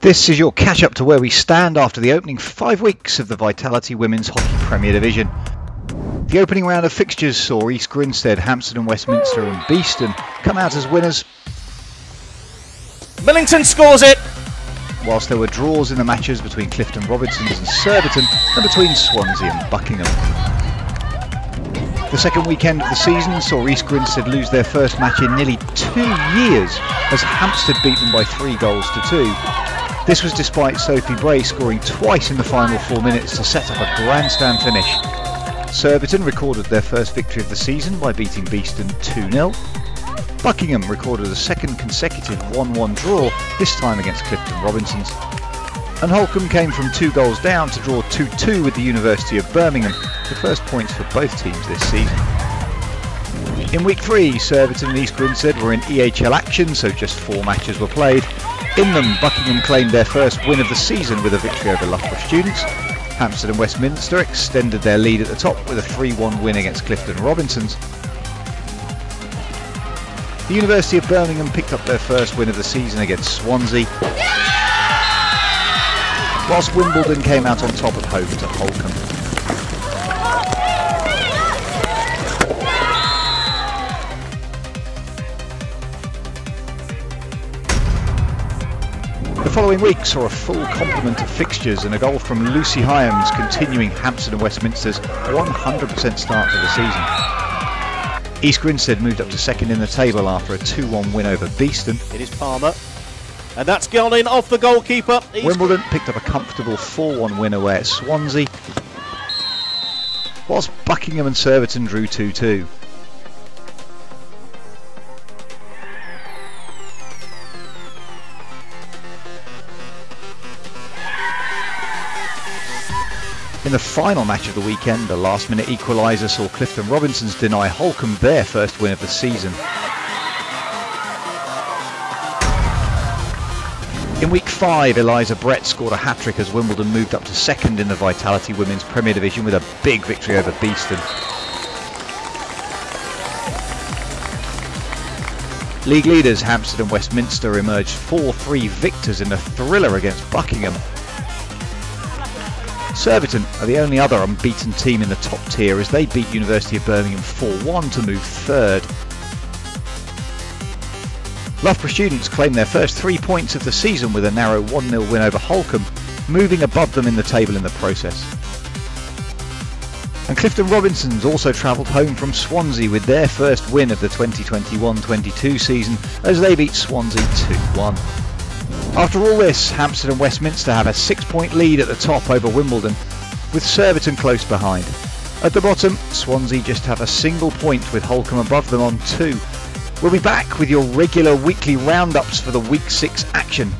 This is your catch up to where we stand after the opening five weeks of the Vitality Women's Hockey Premier Division. The opening round of fixtures saw East Grinstead, Hampstead and Westminster and Beeston come out as winners, Millington scores it. whilst there were draws in the matches between Clifton Robinsons and Surbiton and between Swansea and Buckingham. The second weekend of the season saw East Grinstead lose their first match in nearly two years as Hampstead beat them by three goals to two. This was despite Sophie Bray scoring twice in the final four minutes to set up a grandstand finish. Surbiton recorded their first victory of the season by beating Beeston 2-0. Buckingham recorded a second consecutive 1-1 draw, this time against Clifton Robinsons. And Holcombe came from two goals down to draw 2-2 with the University of Birmingham, the first points for both teams this season. In week three, Surbiton and East Grinstead were in EHL action, so just four matches were played. In them, Buckingham claimed their first win of the season with a victory over Loughborough Students. Hampstead and Westminster extended their lead at the top with a 3-1 win against Clifton Robinsons. The University of Birmingham picked up their first win of the season against Swansea. Whilst Wimbledon came out on top at home to Holcombe. The following week saw a full complement of fixtures and a goal from Lucy Hyams continuing Hampstead and Westminster's 100% start to the season. East Grinstead moved up to second in the table after a 2-1 win over Beeston. It is Palmer. And that's gone in off the goalkeeper. He's Wimbledon picked up a comfortable 4-1 win away at Swansea. Whilst Buckingham and Surbiton drew 2-2. In the final match of the weekend, a last minute equaliser saw Clifton Robinsons deny Holcombe their first win of the season. In week five, Eliza Brett scored a hat trick as Wimbledon moved up to second in the Vitality Women's Premier Division with a big victory over Beeston. League leaders Hampstead and Westminster emerged 4-3 victors in a thriller against Buckingham. Surbiton are the only other unbeaten team in the top tier as they beat University of Birmingham 4-1 to move third. Loughborough students claim their first three points of the season with a narrow 1-0 win over Holcombe, moving above them in the table in the process. And Clifton Robinsons also travelled home from Swansea with their first win of the 2021-22 season as they beat Swansea 2-1. After all this, Hampstead and Westminster have a six-point lead at the top over Wimbledon, with Surbiton close behind. At the bottom, Swansea just have a single point with Holcombe above them on two. We'll be back with your regular weekly roundups for the Week 6 action